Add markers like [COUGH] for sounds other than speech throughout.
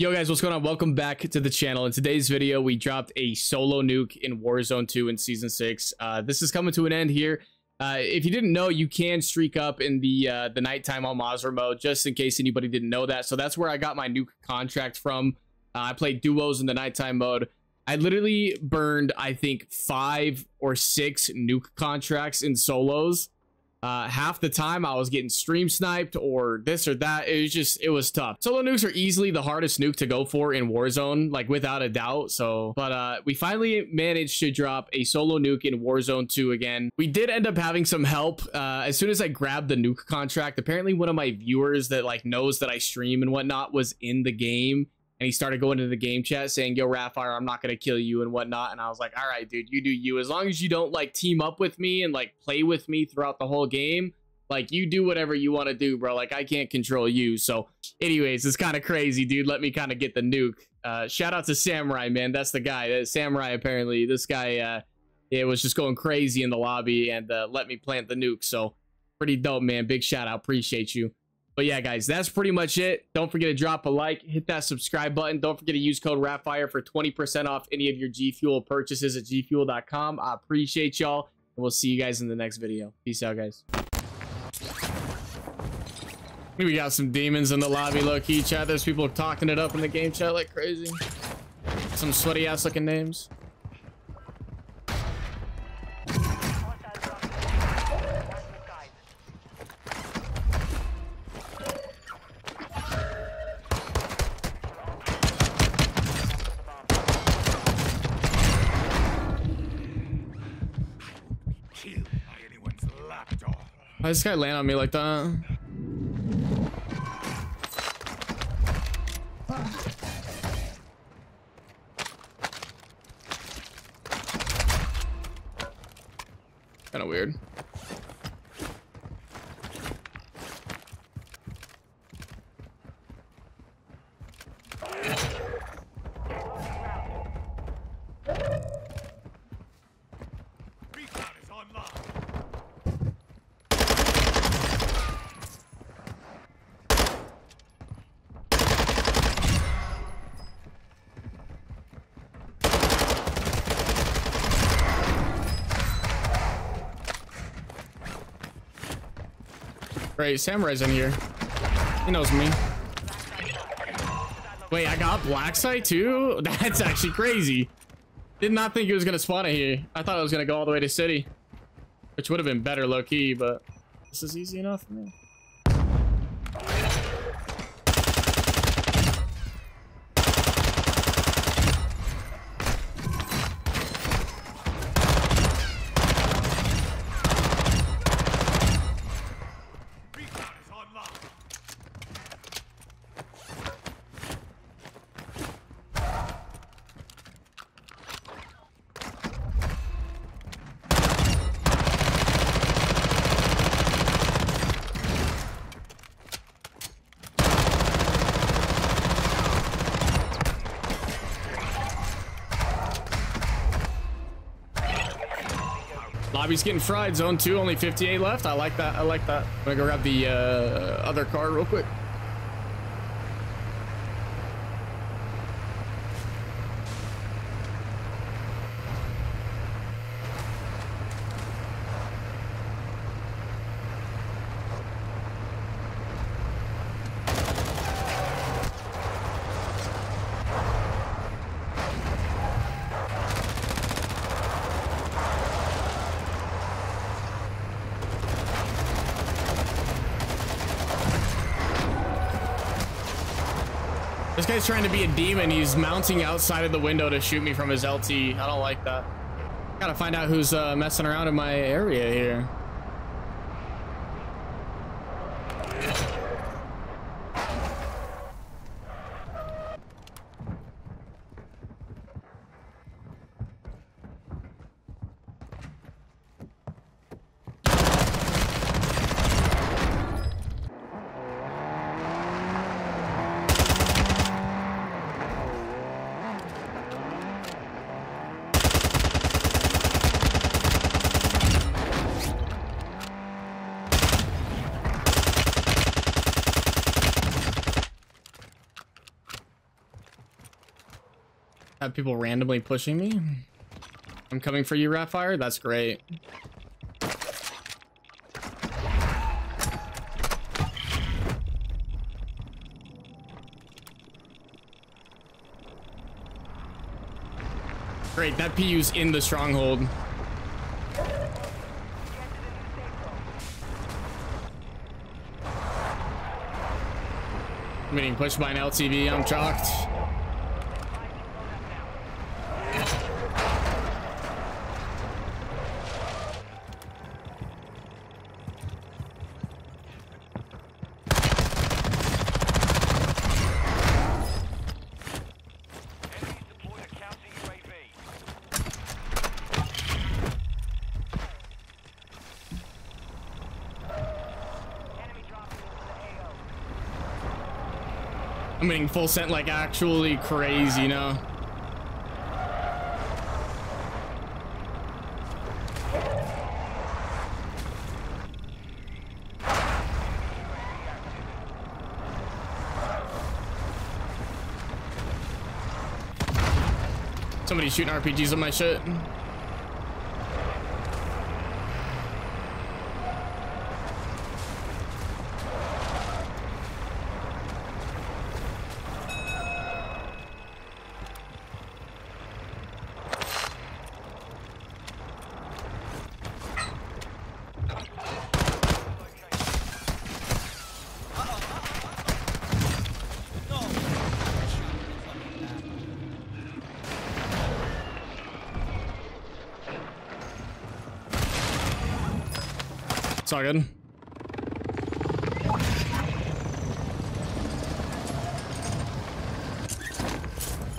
Yo guys, what's going on? Welcome back to the channel. In today's video, we dropped a solo nuke in Warzone 2 in Season 6. Uh, this is coming to an end here. Uh, if you didn't know, you can streak up in the uh, the nighttime Mazrah mode, just in case anybody didn't know that. So that's where I got my nuke contract from. Uh, I played duos in the nighttime mode. I literally burned, I think, five or six nuke contracts in solos uh, half the time I was getting stream sniped or this or that. It was just, it was tough. Solo nukes are easily the hardest nuke to go for in Warzone, like without a doubt. So, but uh, we finally managed to drop a solo nuke in Warzone 2 again. We did end up having some help. Uh, as soon as I grabbed the nuke contract, apparently one of my viewers that like knows that I stream and whatnot was in the game and he started going into the game chat saying, "Yo, Rafire, I'm not gonna kill you and whatnot." And I was like, "All right, dude, you do you. As long as you don't like team up with me and like play with me throughout the whole game, like you do whatever you want to do, bro. Like I can't control you." So, anyways, it's kind of crazy, dude. Let me kind of get the nuke. Uh, shout out to Samurai, man. That's the guy. Uh, Samurai, apparently, this guy, uh, it was just going crazy in the lobby and uh, let me plant the nuke. So, pretty dope, man. Big shout out. Appreciate you. But yeah, guys, that's pretty much it. Don't forget to drop a like, hit that subscribe button. Don't forget to use code RAFIRE for 20% off any of your G Fuel purchases at gfuel.com. I appreciate y'all, and we'll see you guys in the next video. Peace out, guys. We got some demons in the lobby, low-key chat. There's people talking it up in the game chat like crazy. Some sweaty-ass looking names. Why this guy land on me like that? Kind of weird. Great, Samurai's in here. He knows me. Wait, I got black site too? [LAUGHS] That's actually crazy. Did not think he was gonna spawn it here. I thought it was gonna go all the way to city. Which would have been better low key, but this is easy enough for me. Lobby's getting fried. Zone 2, only 58 left. I like that. I like that. I'm gonna go grab the uh, other car real quick. This guy's trying to be a demon. He's mounting outside of the window to shoot me from his LT. I don't like that. Gotta find out who's uh, messing around in my area here. Have people randomly pushing me? I'm coming for you, Rafire. That's great. Great, that PU's in the stronghold. I'm getting pushed by an LTV. I'm shocked. I'm getting full sent like actually crazy, you know? Somebody shooting RPGs on my shit. Good.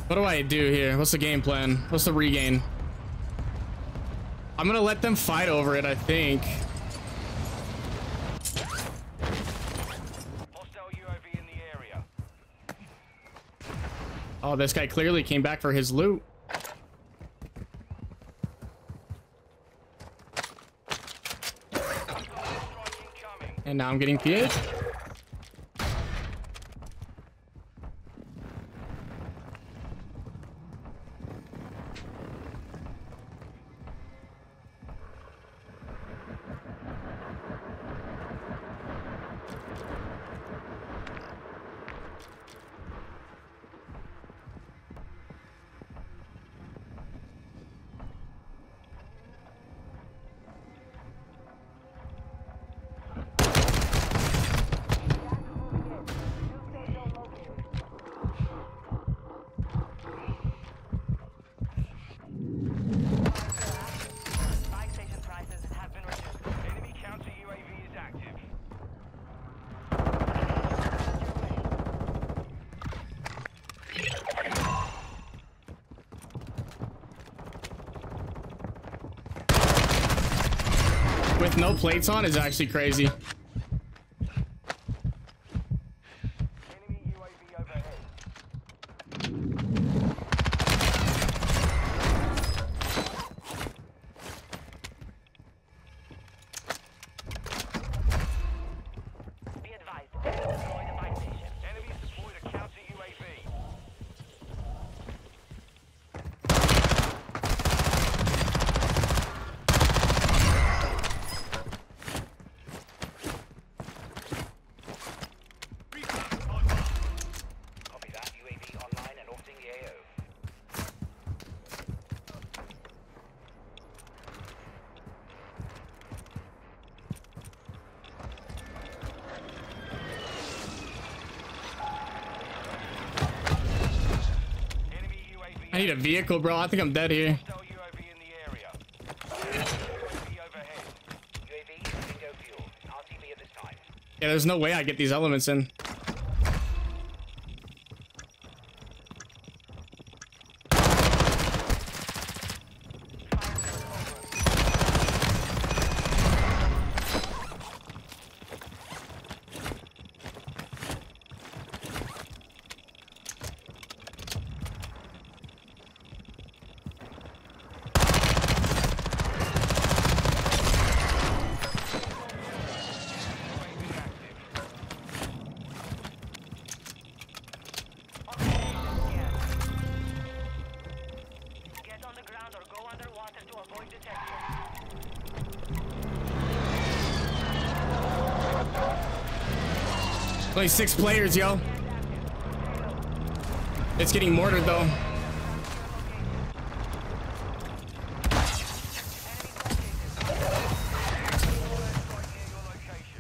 What do I do here? What's the game plan? What's the regain? I'm gonna let them fight over it, I think. Oh, this guy clearly came back for his loot. And now I'm getting PH. With no plates on is actually crazy. Need a vehicle, bro. I think I'm dead here. Yeah, there's no way I get these elements in. Only six players, yo. It's getting mortared though.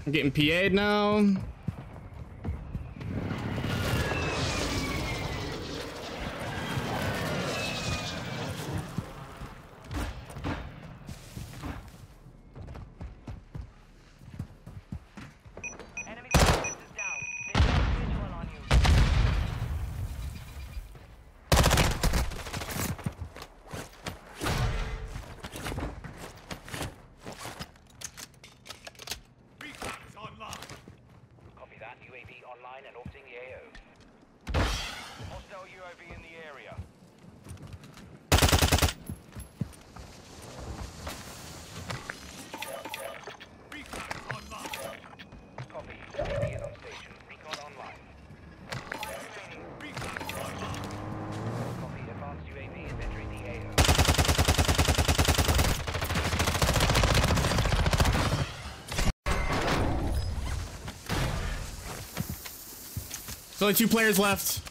I'm getting PA'd now. Enemy forces is down. There's no visual on you. Copy that. UAV online and orbiting the AO. Hostile UAV in the area. Copy. UAV is on station. Recon online. Copy. Advanced UAV is entering the AO. There's only two players left.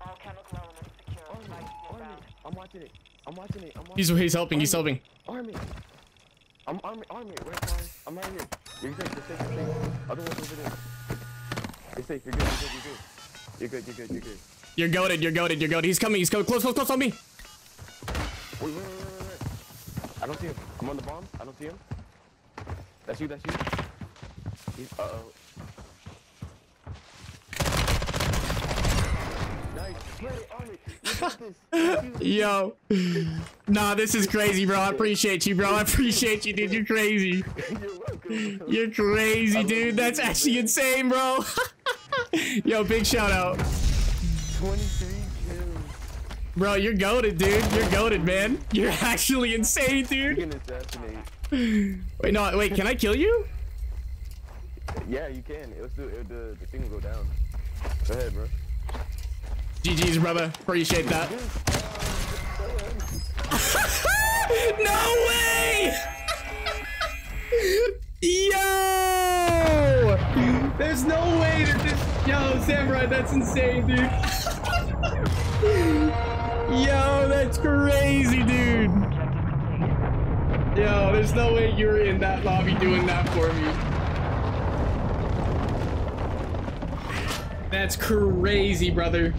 All chemical elements secure. Army, army. I'm watching it. I'm watching it. I'm watching He's he's helping. He's helping. Army. I'm army, army. Right fire. I'm right here. You're safe. You're safe. You're safe. Over there. You're safe. You're good. You're good. You're good. You're good. You're good. You're good. You're goaded. You're goaded. You're goaded. He's coming. He's coming. Close, close, close on me. Wait, wait, wait. I don't see him. I'm on the bomb. I don't see him. That's you. That's you. He's, uh oh. Nice. Play, army. You got this. Thank you. Yo. Nah, this is crazy, bro. I appreciate you, bro. I appreciate you, dude. You're crazy. You're welcome. You're crazy, dude. That's actually insane, bro. [LAUGHS] Yo, big shout out. 23 kills. Bro, you're goaded, dude. You're goaded, man. [LAUGHS] You're actually insane, dude. Wait, no, wait, can I kill you? Yeah, you can. It'll still, it'll, the, the thing will go down. Go ahead, bro. GG's, brother. Appreciate that. [LAUGHS] no way! [LAUGHS] Yo! There's no way that this. Yo, Samurai, that's insane, dude. Yo, that's crazy, dude. Yo, there's no way you were in that lobby doing that for me. That's crazy, brother.